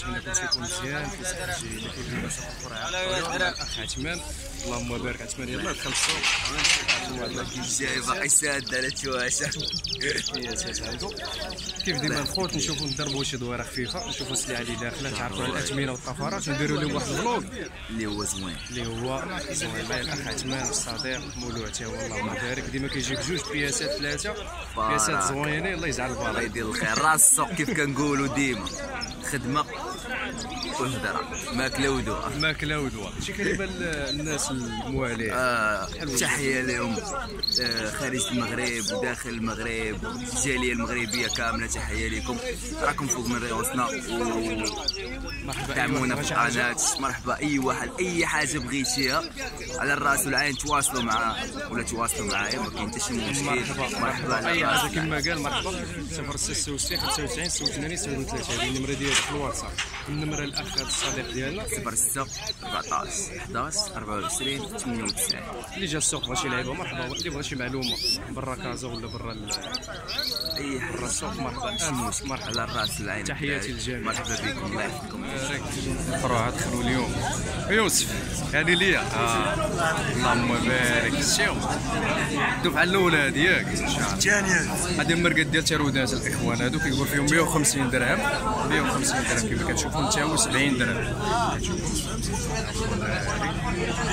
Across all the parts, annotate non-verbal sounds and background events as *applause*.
كنتمنى كلشي يكون مزيان. كيسحب جي الا كاين باش القرعه الاخ عثمان اللهم بارك عثمان. يلاه دخل السوق جاي باقي ساد على تواشا كيف ديما الخوت؟ نشوفوا ندربوا شي دويره خفيفه نشوفوا السلعة اللي داخلة تعرفوا على الاثمنه والطفرات ونديروا لهم واحد ال vlog اللي هو زوين. اللي هو زوين. الله الأخ عثمان الصديق مولوع تا هو اللهم بارك ديما كيجيك جوج بياسات ثلاثة. بياسات زوينين الله يجعل الله البركه يدير الخير. راس السوق كيف كنقولوا ديما. خدمة. والهدرة. ماكله ودوء ماكله ودواء شي كلمة للناس الموالية. آه، تحية لهم. آه، خارج المغرب وداخل المغرب الجالية المغربية كاملة تحية لكم. راكم فوق من ريوسنا ودعمونا أيوة، في. القناه مرحبا أي واحد. أي حاجة بغيتيها على الرأس والعين تواصلوا معاه ولا تواصلوا معايا ما كاين حتى شي مشكل. مرحبا. مرحبا أي حاجة كما. قال مرحبا. 0666 95 87 37 هذه النمرة ديالي في الواتساب. النمره الاخ هذا الصديق ديالنا. 06 14 11 24 98 اللي جا السوق بغى شي لعيبه مرحبا. اللي بغى شي معلومة برا كازا ولا برا ال- اي برا السوق مرحبا. المشكل مرحبا على الراس والعين تحياتي للجميع. مرحبا بكم الله يحفظكم. بارك دخلوا اليوم. يوسف هذه ليا. آه. اللهم بارك. شوف الدفعه الأولى هذه ياك. الثانية هذه المرقد ديال تارودات الإخوان. هذو كيقول فيهم 150 درهم. 150 درهم كما كتشوفوا. انت هو 70 درهم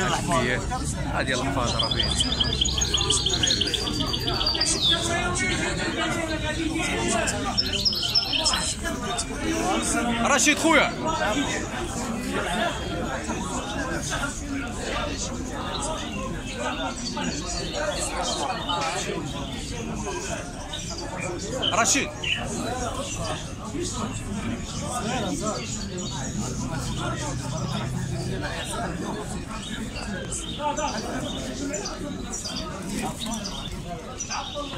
الحبيات هذه الفاضه راه باين رشيد خويا رشيد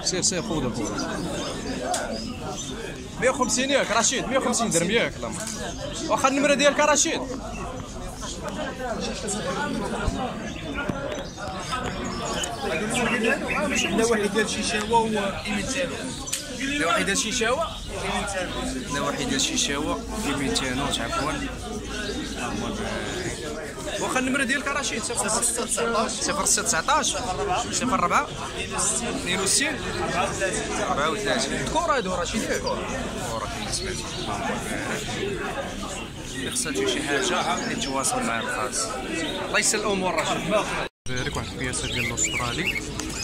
سير سير خذ خذ 150 ياك رشيد 150 درهم ياك لا واخا النمرة ديالك رشيد. لا واحد ديال شيشاوه وقيمتين لا واحد ديال شيشاوه لا واحد ديال شيشاوه في 200 عفوا واخا النمره ديالك رشيد 06 19 04 62 34 ذكور هادو رشيد كاين اللي خصها شي شي حاجة يتواصل مع الخاص الله يسهل الأمور رشيد بارك واحد البياسه ديال الاسترالي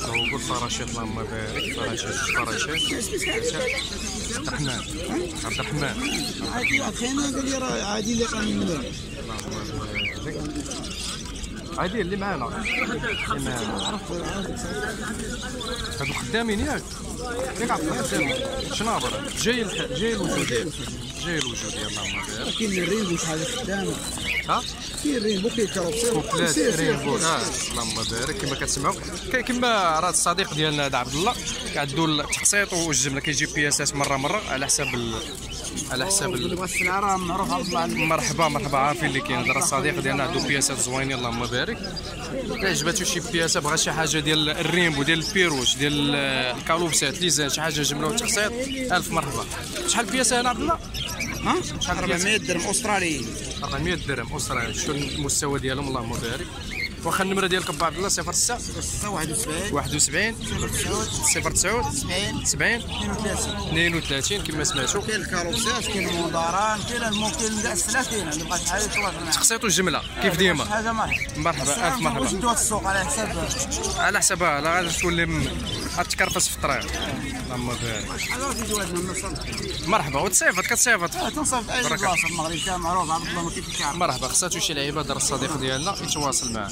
هو قول فراشات اللهم بارك فراشات فراشات عبد الرحمن عبد الرحمن عادي اخينا قال لي راه عادي اللي قال من عادي اللي معانا اللي معانا هادو خدامين ياك ياك عبد خدامين شناظر جاي. جاي الوجود جاي الوجود بارك كاين ال rainbow شحال خدامه ها كاين ال rainbow كاين كروسير كوبلات rainbow آه اللهم بارك كما كتسمعوا كما راه الصديق ديالنا هذا عبد الله كيعدوا التقسيط والجمله كيجيب بياسات مره مره على حساب ال... على حساب السلعه معروف عبد الله مرحبا مرحبا عارفين اللي كاين هذا الصديق ديالنا عنده بياسات زوينين اللهم بارك عجباتو شي بياسه بغى شي حاجة ديال ال rainbow ديال ال perruche ديال ال calopsittes ليزان شي حاجة جمله وتقسيط الف مرحبا شحال البياسه هنا عبد الله ها شحال البياسة؟ 400 درهم استرالي 400 درهم أسرة شو المستوى ديالهم؟ اللهم بارك. واخا النمرة ديالك با عبد الله 06 71 71 09 70 70 32 32 كما سمعتوا كاين الكاروسات كاين المداران كاين الممكن كاع السلعه كاين اللي بغى شحال يتواصل معاه تقسيطوا الجملة كيف ديما. حاجة مرحبا مرحبا ألف مرحبا. السوق على حساب. على حسابها لا غادي تولي غتكرفس في الطريق. اللهم بارك. مرحبا وتصيفط كتصيفط تنصرف أي بركة. بلاصة؟ المغرب كان معروف عبد الله ما كيف كيعرف مرحبا خصاتو شي لعيبة دار الصديق ديالنا يتواصل معاه.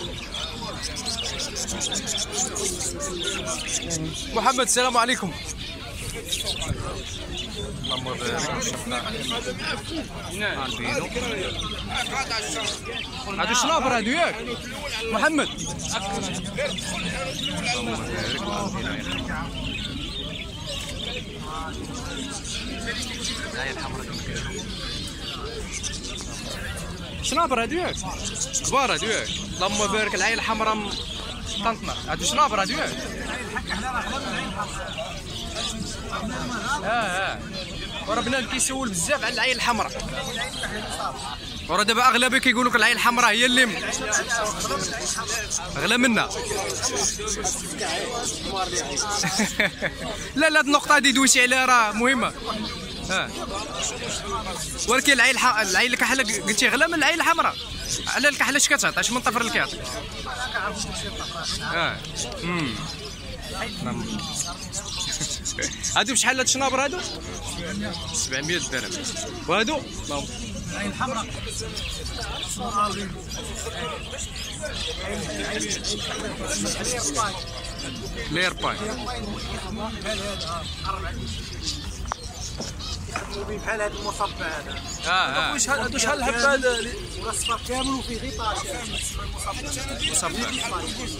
محمد السلام عليكم. اللهم بارك هادو شنابر هادو ياك محمد. اللهم بارك البينو العين الحمراء كما كتشوف شنابر هادو ياك كبار هادو ياك اللهم بارك العين الحمراء طنطنة. هادو شنابر هادو ياك آه آه. وراه بنادم كيسول بزاف على العين الحمراء. وراه دابا اغلبيه كيقول لك العين الحمراء هي اللي أغلى منا. *laughs* لا لا النقطة هادي دويتي عليها راه مهمة. آه ولكن العين الح... العين الكحله قلتي غلا من العين الحمراء. على الكحله اش كتعطي؟ اش من طفر الكاط آه امم. *laughs* هادو بشحال هاد الشنابر هادو؟ 700 درهم. وهادو. العين الحمراء لير باي بحال هذا المصبع هذا آه آه شحال هادو شحال الحبه هذا الاصفر كامل وفيه غير طاش مصبع كامل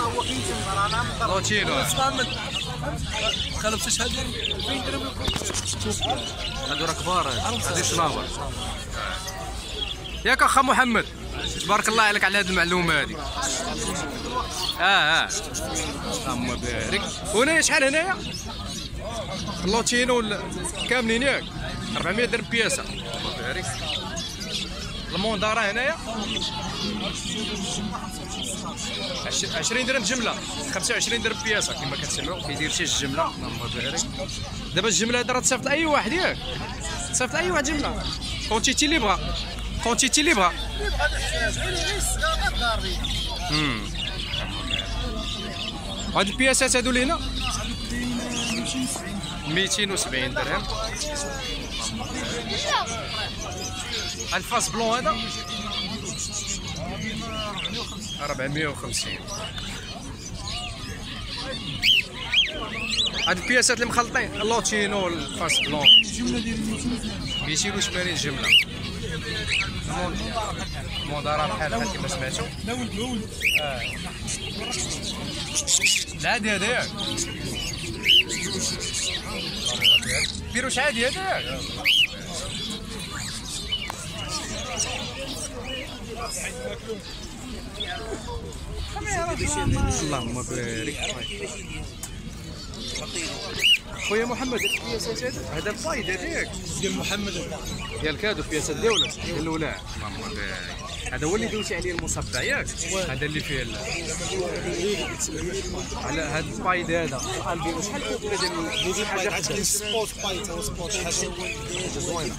هو كيتم أنا لوتينو محمد خلف شحال داير 2000 درهم هادو راه كبار هادي شنابر ياك اخا محمد تبارك الله عليك على هذه المعلومه هذه آه آه اللهم بارك هنا شحال هنايا ال lutino كاملين ياك 400 درهم بياسه الموندارا هنايا عش- 20 درهم جمله 25 درهم بياسه كما كتسمعوا كيدير شي بارك دابا الجمله هذا راه تصيفط لاي واحد ياك تصيفط لاي واحد جمله quantité اللي بغا quantité اللي بغا امم هاد البياسات هادو اللي هنا 270 درهم. ال face blanc هذا؟ 450 هاد البياسات اللي مخلطين ال lutino ال face blanc. 280 جملة. المودارا بحال بحال كما سمعتوا آه. العادي هذا ياك بيروش عادي هذا اللهم بارك خويا محمد البياسات هذا هذا الفايد هذاك. ديال محمد. ديال كادو بياسات ديالك ديال الولاع اللهم بارك. هذا هو اللي دويتي عليه المصبع ياك؟ هذا اللي فيه على هذا البايد هذا. شحال كيكون ديال ديال حاجة خدام سبوت بايت أو سبوت حاجة زوينة.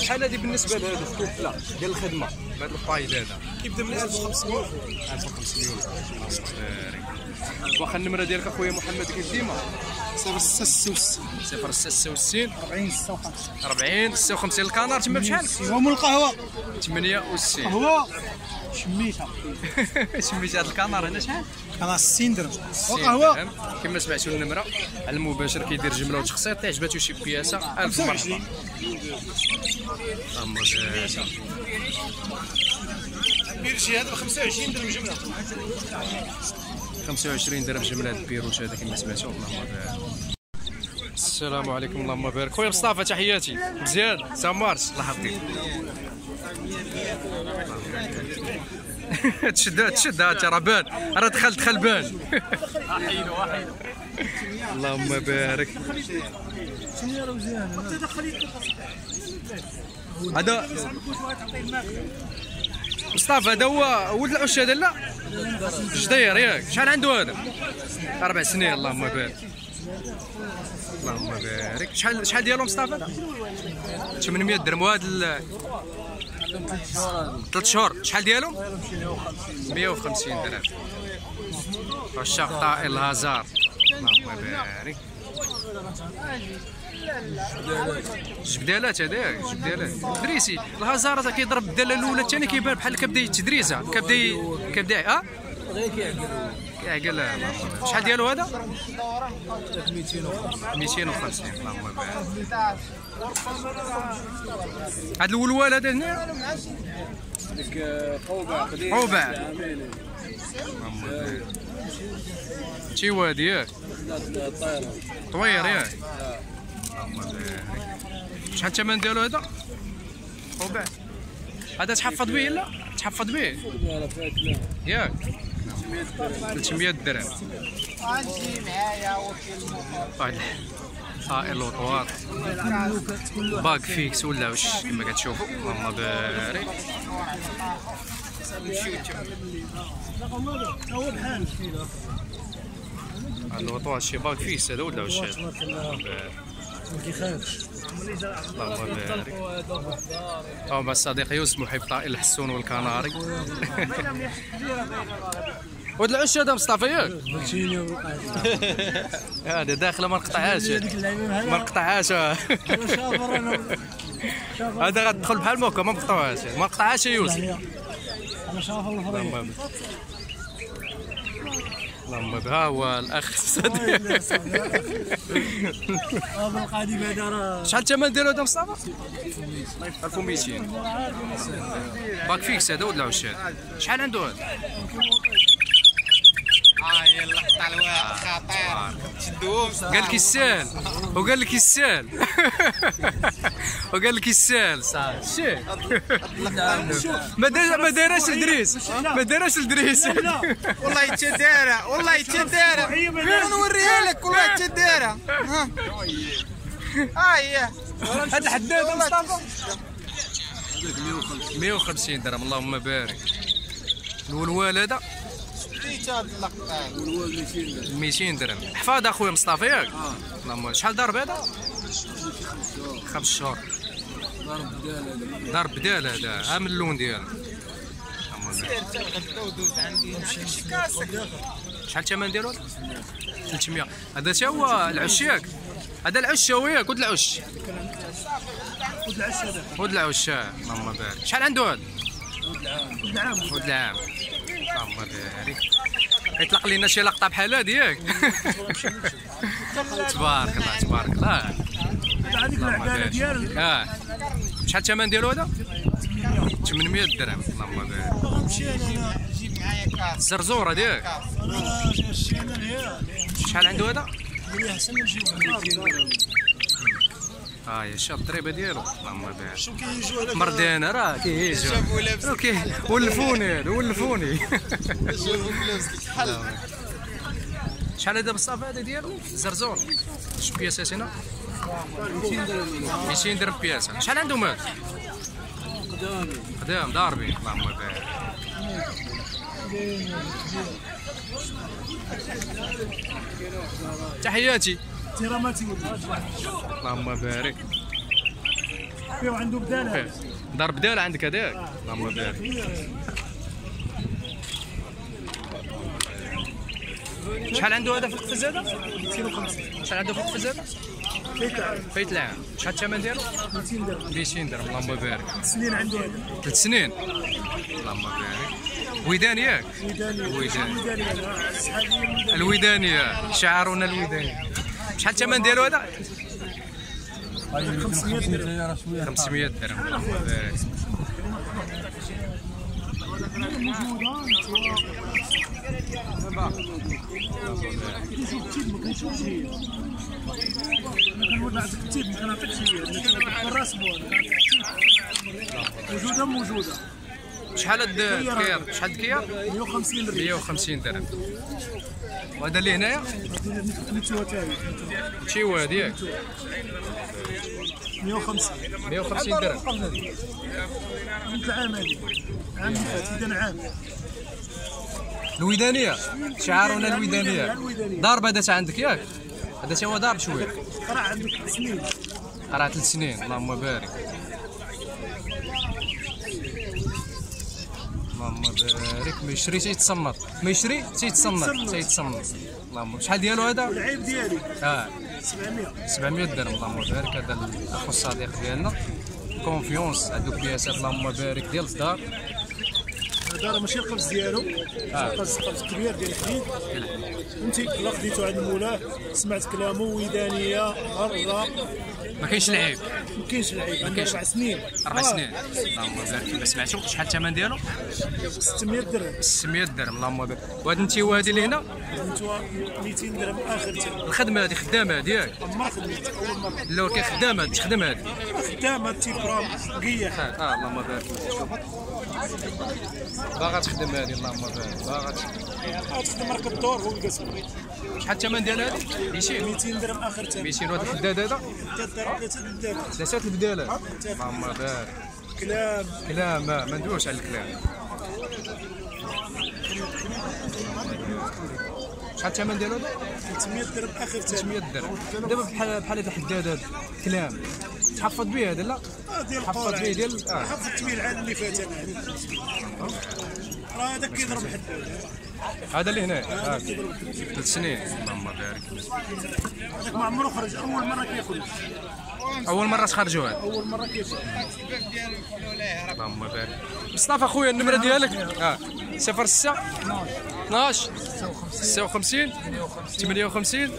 شحال هذه بالنسبة لهذا لا ديال الخدمة. بهذا البايد هذا. كيبدا من 1500 1500 واخا النمرة ديالك أخويا محمد كيف ديما؟ 66 صفر 66 40 56 40 56 الكانار تما بشحال؟ هم القهوة. 68 *laughs* قهوه شميتها. سميت هذا الكانار هنا شحال؟ أنا 60 درهم. 60 وقهوه. كما سمعتوا النمرة المباشر كيدير جملة وتخسيط عجباتو شي بياسه ألف مرحبا هذا 25 درهم جملة. 25 درهم جملة هذا البيروش هذا كما سمعتوا اللهم بارك. السلام عليكم اللهم بارك. خويا مصطفى تحياتي. مزيان. سامارش الله يحفظك. *laughs* تشد تشد. راه بان. راه دخل دخل بان. *laughs* اللهم بارك. هذا مصطفى هذا هو ولد العش هذا لا؟ جدير ياك. شحال عنده هذا؟ أربع سنين اللهم بارك. اللهم بارك. شحال شحال ديالو مصطفى؟ هذا 800 درهم وهذا ثلاث شهور. شحال ديالو؟ 150 درهم. عشاق طائر الهزار. اللهم بارك. جبدالات هذاك جبدالات دريسي الهزار هذا كيضرب الدالة الأولى الثاني كيبان بحال كبدا يتدريزه كبدا كبدا أه؟ يعقل اللهم بارك. شحال ديالو هذا؟ 250 اللهم بارك. الولوال هذا هنا؟ قوبع قوبع. شي وادي ياك طوير ياك بارك. شحال الثمن ديالو هذا قوبع هذا تحفظ به لا تحفظ به ياك 300 درهم واحد طائر لوطوار باك فيكس ولا واش كما كتشوفوا اللهم بارك الوطوار شي باك فيكس هذا ولا واش هذا اللهم بارك. اللهم بارك أو بس صديق يوسف محب طائر الحسون والكناري. *laughs* ود العش هذا مصطفى ياك. *laughs* *laughs* هذا داخلة ما نقطعهاش. ما نقطعهاش. هذا غتدخل بحال موكا ما نقطعوهاش ما نقطعهاش يوسف. أنا شاف الفريق. اللهم. ها هو الاخ *laughs* صديق هذا القادم هذا راه شحال الثمن ديالو هذا مصطفى؟ 1200 باك فيكس هذا ولا واش شحال عنده هذا؟ هاي اللقطة الواحد. خطير. شدوهم قال لك يسال وقال لك يسال *laughs* وقال لك يسال صافي. شي *laughs* ما ما الدريس ما دارش الدريس والله *laughs* تدارة والله تدارة نوريها لك والله تدارة ها. هاي هذا الحداد مصطفى؟ 150 درهم اللهم بارك. الولوال هذا اللقطة. 200 درهم. حفاظ أخويا مصطفى ياك؟ اللهم شحال ضرب هذا خمس شهور. ضرب بدال هذا ها من اللون ديالو شحال الثمن ديالو 300 هذا تا هو العش ياك؟ هذا العش هو ياك؟ ود العش. ود العش. هذا ود العش. اللهم بارك. شحال عنده هذا؟ ود العام. ود العام اللهم بارك. يطلق لنا شي لقطة بحال هادي ياك؟ *laughs* تبارك الله تبارك الله. هذا هذيك العداله ديال آه. شحال الثمن ديالو هذا؟ 800 درهم. اللهم بارك. مشي أنا جيب معايا كاس الزرزوره ديالك. هي شحال عنده هذا؟ نجيب آه يا شاب الضريبة ديالو. اللهم بارك. شو كيجيو هذاك. مردان راه كيجي شافوا لابس. أوكي. ولفوني ولفوني. شافوا لابس. الحل شحال هذا بالصافي هذا ديالو؟ زرزور. شو بياسات هنا 200 درهم بياسة. شحال عندهم هذا قدام ضاربين اللهم بارك تحياتي. اللهم بارك فيه عنده بدالة. خير. دار بدال عندك هذاك اللهم بارك شحال عنده هذا في القفز هذا؟ 250 شحال عنده في القفز هذا؟ فايت العام شحال الثمن ديالو؟ 200 درهم 200 درهم اللهم بارك سنين عنده هذا ثلاث سنين اللهم بارك ودان ياك الصحابيه الودانية شعارنا الوداني شحال الثمن ديالو هذا؟ 500 درهم 500 درهم موجوده موجوده شحال هاد الكير شحال الكير 150 درهم 150 درهم. وهذا اللي هنايا؟ واد ياك 150 150 درهم. قلت العام هذه. عام اللي فات اذا عام. الودانية شعارنا الودانية ضارب هذا تا عندك ياك؟ هذا تا هو ضارب شوية راه عندك سنين. راه ثلاث سنين. اللهم بارك. اللهم بارك. ما يشري تيتصنت ما يشري تيتصنت تيتصنت اللهم شحال ديالو هذا؟ العيب ديالي. آه. 700 700 درهم اللهم بارك هذا الأخو الصديق ديالنا. confiance هذوك بياسات اللهم بارك ديال الدار هذا راه ماشي القفص ديالو. قفص قفص كبير ديال الحديد. فهمتي لا خديتو عند مولاة سمعت كلامه ويدانيه غره ما كاينش العيب ما كاينش العيب عنده أربع سنين. أربع آه، سنين. اللهم بارك ما سمعتو شحال الثمن ديالو؟ 600 درهم. 600 درهم. اللهم بارك. وهاد النتيوه هادي اللي هنا؟ أنتوا 200 درهم. آخر ثمن الخدمة هادي خدامة هادي ما خدمت. اول مره لا ولكن خدامة تخدم هادي. خدامة تيبرام قيح آه اللهم بارك باغا تخدم هادي اللهم بارك باغا تخدم. راك الدور هو القسم شحال الثمن ديال هادي؟ 200 200 درهم آخر ثمن 200 وهاد الحداد هذا؟ ثلاثة درهم ثلاثة البدالات اللهم بارك. كلام. كلام ما ما ندويوش على الكلام. شحال الثمن ديالو هذا 300 درهم آخر ثمن 300 درهم. دابا بحال بحال هذا الحداد هذا كلام. تحفظ به هذا؟ لا. آه، ديال حفظت القرعه به ديال آه. حفظت به العام اللي فات أنا راه هذاك كيضرب حد. هذا اللي هنا. آه. ثلاث سنين. اللهم بارك. هذاك ما عمره خرج. أول مرة كيخرج. أول مرة تخرجوا هذا أول مرة كيخرج. اللهم بارك. مصطفى أخويا النمرة ديالك؟ آه. 06 12 56 58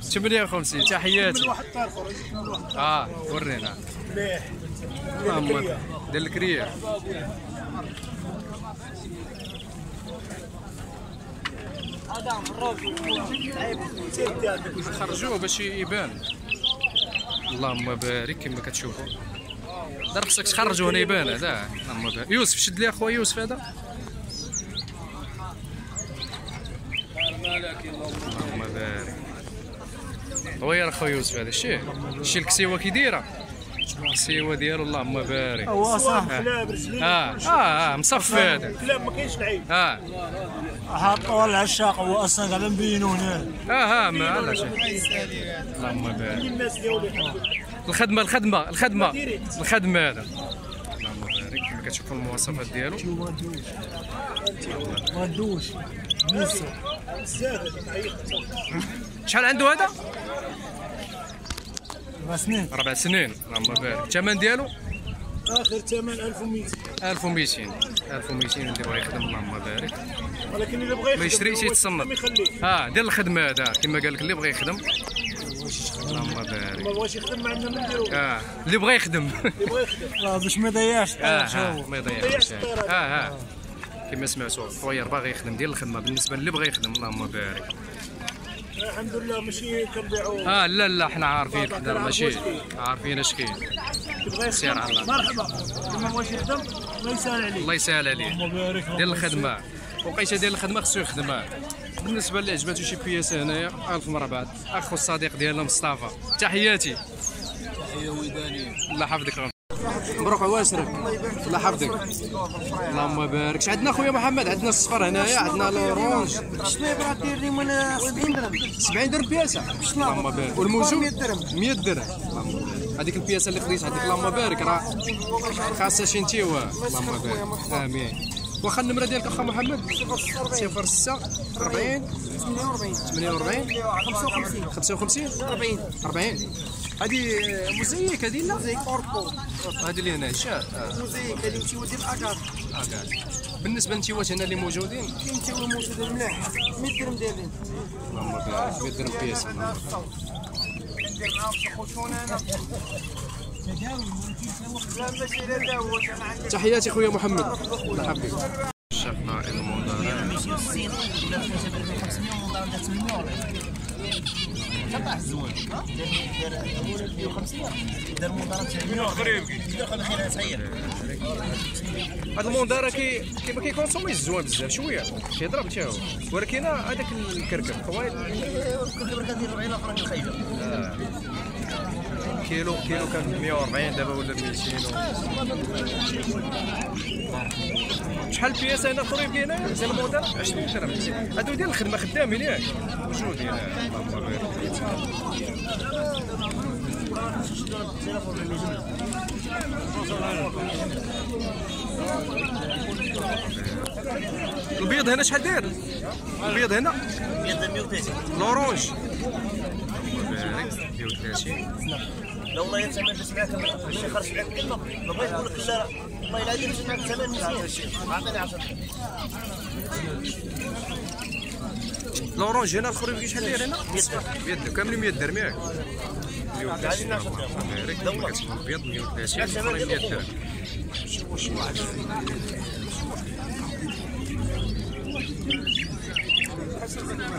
58 تحياتي. آه ورينا. مليح الكريه خرجوه باش يبان. اللهم بارك كما كتشوفوا. دار خصك تخرجوا هنا يبان هذا. اللهم بارك. يوسف شد لي أخويا يوسف هذا. اللهم بارك ويا اخويا يوسف هذا الشيء شي الكسيوه كي دايره الكسيوه ديالو اللهم بارك هو صح كلاب رجلين آه آه مصفى هذا كلاب ما كاينش العيب آه حاطوا العشاق هو أصلا قاعد نبينو هنا آه آه ما علاش اللهم بارك الخدمه الخدمه الخدمه الخدمه هذا اللهم بارك كما كتشوفوا المواصفات ديالو ما ندوش ميسو زاد شحال عنده هذا؟ أربع سنين. أربع سنين. اللهم بارك الثمن ديالو؟ آخر ثمن 1200 1200 1200 اللي بغى يخدم اللهم بارك ولكن اللي بغى يخدم ما يشريش يتصنت آه دير الخدمة هذا كما قال لك اللي بغى يخدم. اللهم بارك ما بغاش يخدم ما عندنا ما نديرو آه اللي بغى يخدم. اللي بغى يخدم. باش *laughs* ما يضيعش. آه ما يضيعش. آه آه. كما سمعتوا خويا باغي يخدم ديال الخدمة. بالنسبة للي بغى يخدم اللهم بارك. الحمد لله ماشي كنبيعوا آه لا لا حنا عارفين الحضر ماشي. عارفين اش كاين. بغى سير على يخدم الله. مرحبا. ما بغاش يخدم الله يسهل عليه الله يسهل عليه ديال الخدمة. وقيته ديال الخدمة خصو يخدمها بالنسبة اللي عجباتو شي بياسه هنايا ألف مرحبا أخو الصديق ديالنا مصطفى. تحياتي. الله يحفظك. مبروك عواشرك الله يحفظك. اللهم بارك. اش عندنا خويا محمد؟ عندنا الصفر هنايا عندنا لورونج شنو بغا دير لي من 70 درهم؟ 70 درهم بياسة. اللهم بارك. والموجود 100 درهم. 100 درهم. هذيك البياسة اللي خديت هذيك. اللهم بارك. راه خاصها شي نتيوه اللهم بارك. آمين. واخا النمرة ديالك أخا محمد؟ 06 40 48 48 55 55 40 40 هذه موزيك هذه لا؟ زي كوربو هذه اللي هنا شاة. آه. موزيك مشي ودير اكار آه، قاعد. بالنسبة للنتيوات هنا اللي موجودين؟ كاين تا هو موجود مليح. 100 درهم دايرين. اللهم بارك 100 درهم بياسه اللهم بارك. تحياتي خويا محمد. الله هذا المنظر كي كي ما كيكونسوميش الزوان بزاف شوية. كيضرب حتى هو ولكن هذاك الكركب طويل آه. كيلو كيلو كان 140 دابا ولا 200 شحال البياسه هنا قريب هنا زي الموديل 20 درهم هادو ديال الخدمه خدامين ياك اللهم بارك البيض هنا شحال داير البيض هنا l'orange 130 130 لا والله يا بس معاك من يخرج معاك كلمه ما بغيت نقول لك لا والله إلا هذه باش معاك ثمن مزيان عطيني 10 ال orange هنا الاخرين بشحال داير هنا؟ 100 كاملين 100 درهم ياك 130 درهم كما كتشوف الابيض 130 الاخرين 100 درهم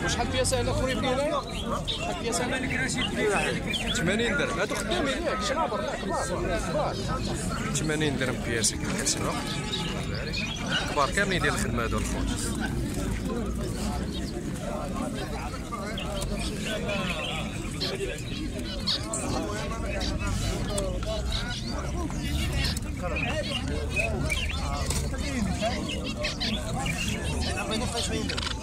وشحال بياسه هنا الاخرين بدينا؟ شحال بياسه هنا؟ 80 درهم. هادو خدامين ياك شنابر كبار كبار. 80 درهم بياسه كتسمعوا كبار كاملين ديال الخدمة هادو الخوت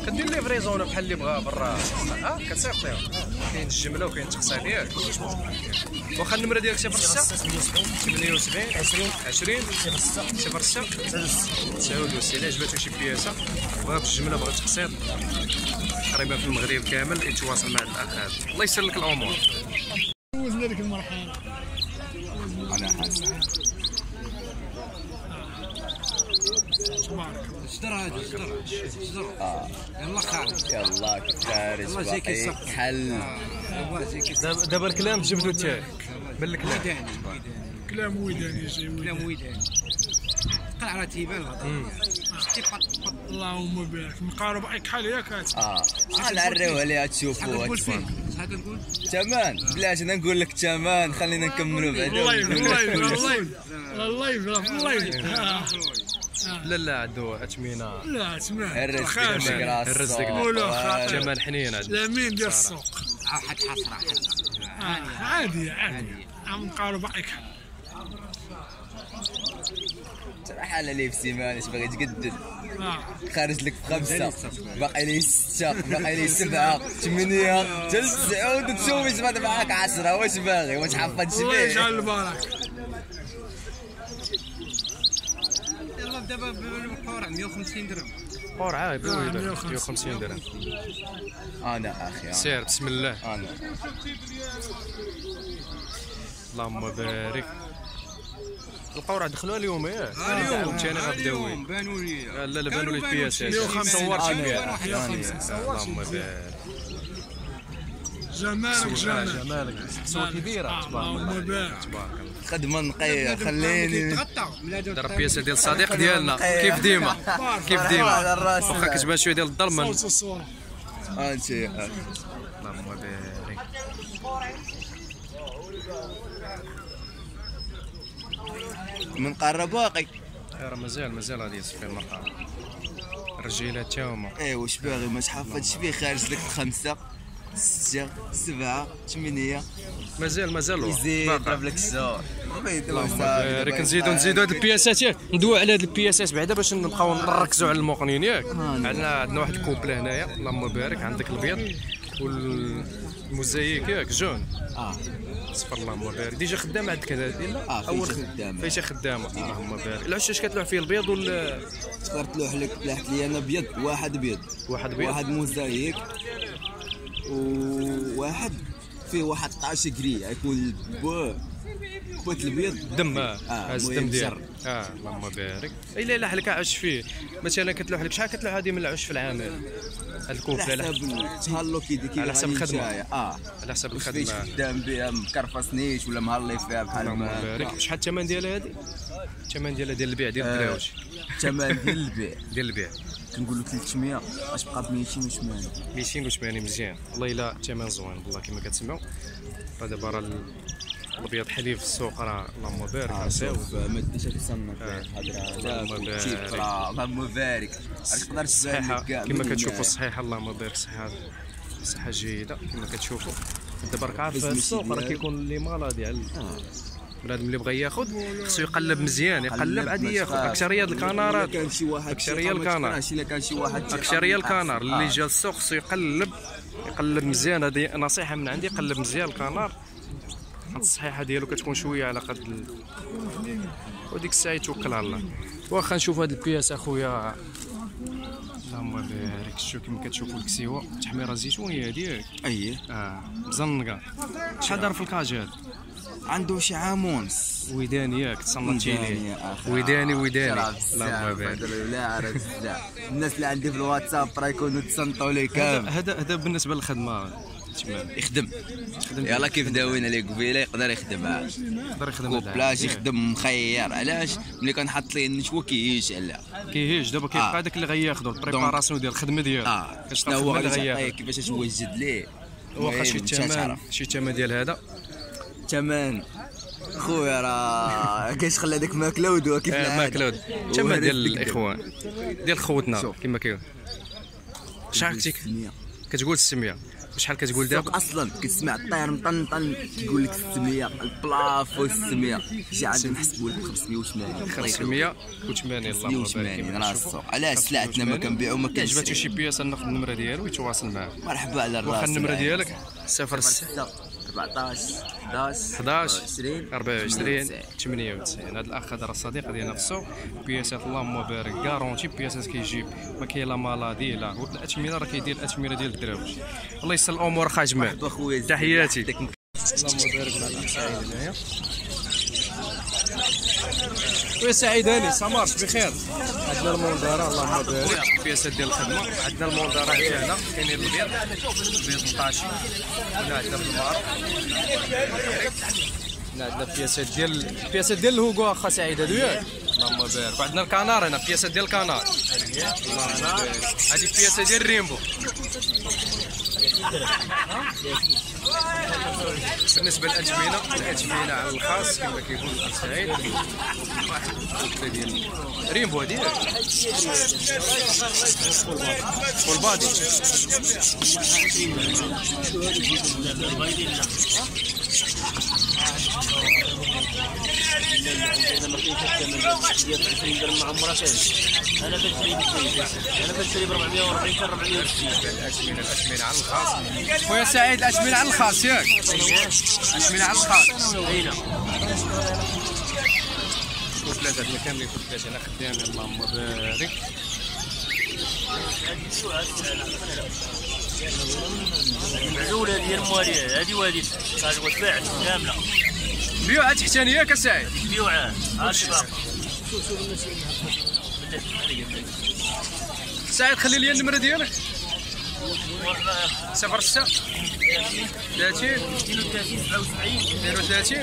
كدير لي فريزون بحال اللي بغا برا. ها؟ كتسيقطيهم كاين الجملة وكاين التقصير ياك واخا النمرة ديالك 06 78 20 20 06 69 إلا عجباتو شي بياسة. بغا بالجمله بغا التقسيط. تقريبا في المغرب كامل. يتواصل مع الأخ. هذا الله يسر لك الأمور وزنا لك المرحله أنا حاسس. تبارك يلا خالد يلا خارج باقي حل دابا الكلام جبدو تاعك من الكلام كلام ويداني كلام ويداني ويدان قلع راه تيبان الهضره اللهم بارك مقارب اي كحل ياك آه نعريو عليها شحال كنقول تمام بلاش أنا نقول لك تمام خلينا نكملوا بعدا اللايف ونقول لك اللايف كل لا لا عندو اثمنة. لا اسمع الرزق. جمال حنين عندو الامين ديال السوق؟ حد آه، عادي عادي. عم نقارب اي كحل صراحة على لي في سيمانه اش باغي تقدد آه. خارج لك في خمسة. باقي لي ستة باقي لي سبعة ثمانية. حتى لتسعود وتشوف اش معاك عشرة. واش باغي؟ واش حافظ الله يجعل شبيه يلا دابا بالقرعه 150 درهم. قرعه آه، بويدر 150 150 درهم. أنا أخي. سير بسم الله. أنا. اللهم بارك. القرعه دخلوها اليوم ياك اليوم. ثاني غنبداو اليوم بانوا لي لا لا بانوا لي البياسات 150 صورت أنا. اللهم بارك. جمالك جمال جمالك. صور كبيرة آه، تبارك اللهم الله. بارك. تبارك الله. خدمه نقيه خليني بياسه ديال الصديق ديالنا. كيف ديما؟ كيف ديما؟ واخا كتبان شوية ديال صوت الصورة انت. اللهم بارك. من قاره باقي راه مازال مازال غادي يصفي المرأة الرجيلة تا هما. إيه واش باغي؟ ما تحفظش فيه خارج لك خمسه ستة سبعة ثمانية. مازال مازال. يزيد لك الزور اللهم بارك نزيدو نزيدو هاد البياسات ياك. ندويو على هاد البياسات بعدا باش نبقاو نركزوا على الموقنين ياك. عندنا عندنا واحد ال couple هنايا. اللهم بارك. عندك الابيض والمزيك ياك. jaune. آه. صفر اللهم بارك. déjà خدام عندك هذا؟ لا. آه، فايشة خدامة. فايشه خدامة. اللهم بارك. العشاش كتلوح فيه البيض ولا؟ تقدر تلوح لك تلاحت لي أنا ابيض واحد ابيض واحد بيض. واحد موزايك وواحد فيه واحد 11 كري يكون بو بوت البيض. دم آه. آه، هاز المهم الدم ديال جر. آه اللهم بارك. الا إلا حلك عش فيه. مثلا كتلوح لك شحال كتلوح هذه من العش في العام؟ هاد الكوفله على حساب تهلو كي كي على حسب. جاية. آه. على حسب الخدمة. خدام بها؟ مكرفصنيش ولا مهلي فيها بحال اللهم بارك. شحال الثمن ديالها هذه؟ الثمن ديالها ديال البيع ديال آه. الدراوش الثمن ديال البيع. *laughs* ديال البيع. كنقول لك 300 اش بقى ب 280 280 مزيان والله الا الثمن زوين والله كما كتسمعوا راه دابا راه ال- الأبيض حليب في السوق راه اللهم بارك ساوي شوف ما ديش تسمى آه. الهضره اللهم بارك. تقدر صحيحة كما كتشوفوا. الصحيحة اللهم بارك صحيحة صحه جيدة كما كتشوفوا دابا راك عارف السوق راه ديال- كيكون لي مالادي على آه. بنادم اللي بغى ياخذ خصو يقلب مزيان يقلب قلب عاد ياخذ. اكثريه الكنارات كان شي واحد أكثرية شي الكنار. الا كان شي واحد شي اكثريه الكنار. اللي آه. جا السوق خصو يقلب يقلب مزيان. هذه نصيحة من عندي قلب مزيان الكنار. الصحيحة ديالو كتكون شوية على قد ال... وديك الساعة يتوكل على الله. واخا نشوف هاد البياس أخويا. اللهم بارك. شوف كيما كتشوفوا الكسيوة تحميرة زيتونيه ديالك اييه آه مزنقة. شحال دار في ال cage هذا عنده شي عام ونص. وداني ياك تصنتي ليه يا أخي. وداني وداني. راه اللهم بزاف بارك هضروا لا عرف بزاف الناس اللي عندي في الواتساب راه يكونوا تصنتوا لي كامل. هذا هذا بالنسبة للخدمة. يخدم. يلا كيف داوينا ليه قبيلة يقدر يخدم. يقدر يخدم العام. يخدم مخير. علاش؟ ملي كنحط ليه النشوه كيعيش على. كيهيج دابا كيبقى آه. هذاك اللي غياخذوا ال préparation ديال الخدمة ديالو. آه. شنو هو كيفاش توجد ليه؟ واخا شي تعرف. شي ثمن ديال هذا. ثمن خويا راه كاش خلى داك ماكلود وكيف آه، ثمن وهذا ديال. الاخوان ديال خوتنا. كما كيقول. شحال كنتي 600. كتقول 600 وشحال كتقول دابا؟ أصلا كتسمع الطير مطنطن تقول لك 600 البلافو 600 جي عاد نحسبوا لك 580 580 اللهم بارك 580 راه السوق علاش سلعتنا ما كنبيعو ما كنشريو. شي بياسه ناخذ النمرة ديالو يتواصل معاه. مرحبا على الراس واخا النمرة. ديالك؟ 06 6 14 11 11 20 24 98 هذا الأخ هذا راه صديق ديالنا في السوق بياسات اللهم بارك كارونتي بياسات كيجيب ما كاين لا مالادي لا الاثمنه راه كيدير الاثمنه ديال الدراوج الله يسر الأمور زيد. تحياتي. اللهم بارك على الأخ سعيد هنايا. خويا سعيد هاني سمارش بخير. عندنا المنظرة اللهم بارك. البياسات ديال الخدمة. عندنا المنظرة ديالنا كاينين البيض. البيض مطاشي. هنا عندنا بالمارو هنا عندنا بياسات ديال البياسات ديال الهوغو أخا سعيد هادو ياك. اللهم بارك. وعندنا الكنار هنا بياسات ديال الكنار. اللهم بارك. هذه بياسه ديال ال rainbow *laughs* بالنسبة للاثمنه الاثمنه على الخاص كما كيقول الاخ سعيد واحد ديال rainbow هذه والبادي أنا بنشري أنا بنشري ب 440 كان 460 الاثمنه الاثمنه على الخاص خويا سعيد الاثمنه على الخاص ياك. الاثمنه على الخاص. اين وثلاثه هاد كاملين ثلاثة أنا خدامين اللهم بارك معزوله ديال مواليه هذه وهذه هذه وتباعت كامله بيوعة تحتاني ياك سعيد بيوعه هذه باقا سعيد خلي لي النمرة ديالك. 06 30 32 77 32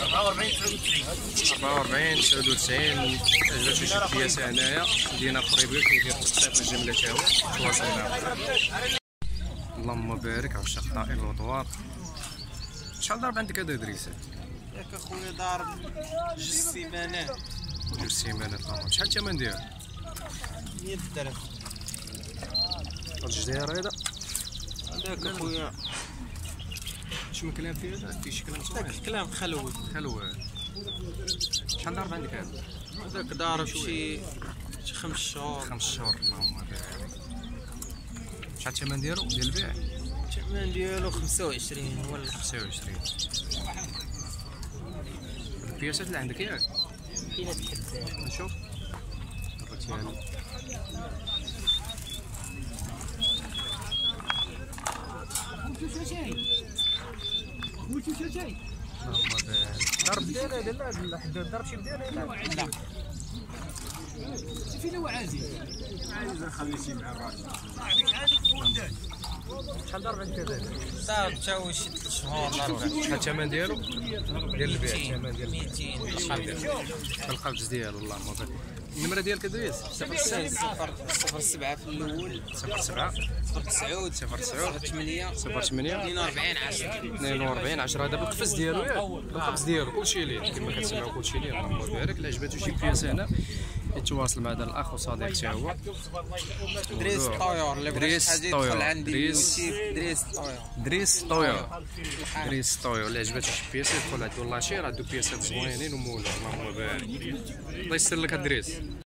44 99 44 99 عجبتو شي بياسه هنايا. اخر يبغي كيدير التقسيط الجملة تا هو تواصل معاه اللهم بارك عشاق الطائر والدوار شحال ضرب عندك هذا ادريس ياك اخويا ضارب جوج سيمانات جوج سيمانات شحال الثمن ديالو 100 درهم هذا هذاك اخويا شنو كلام فيه هذا فيه شي كلام صغير كلام خلوي حلو شحال ضرب عندك هذا هذاك ضارب شي شي خمس شهور خمس شهور اللهم بارك شحال الثمن ديالو ديال البيع الثمن ديالو 25 ولا 25 البياسات اللي عندك ياك نشوف الرتيان اللهم بارك ضرب ديال هذا لا لا حد ضرب شي ديال هذا لا شحال ضرب عندك هذا ضارب تا شي 3 شهور شحال الثمن ديالو ديال البيع الثمن ديال 200 شحال ديالو القفز ديالو اللهم بارك النمره ديالك ادريس 06 صفر 7 في الأول 07 صفر 9 صفر 9 8 08 42 10 42 10 هذا بالقفز ديالو ياك بالقفز ديالو كلشي ليه كما كتسمعوا كلشي ليه اللهم بارك اللي عجباتو شي بياسه هنا يتواصل مع هذا الأخ وصديق تا هو دريس الطيور اللي بغى دريس شي حاجة. يدخل عندي دريس. يوتيوب دريس الطيور دريس دريس طويو اللي عجباتو شي بياسه يدخل عندو la chaîne عندو بياسات زوينين ومولين اللهم بارك. الله يسر لك الدريس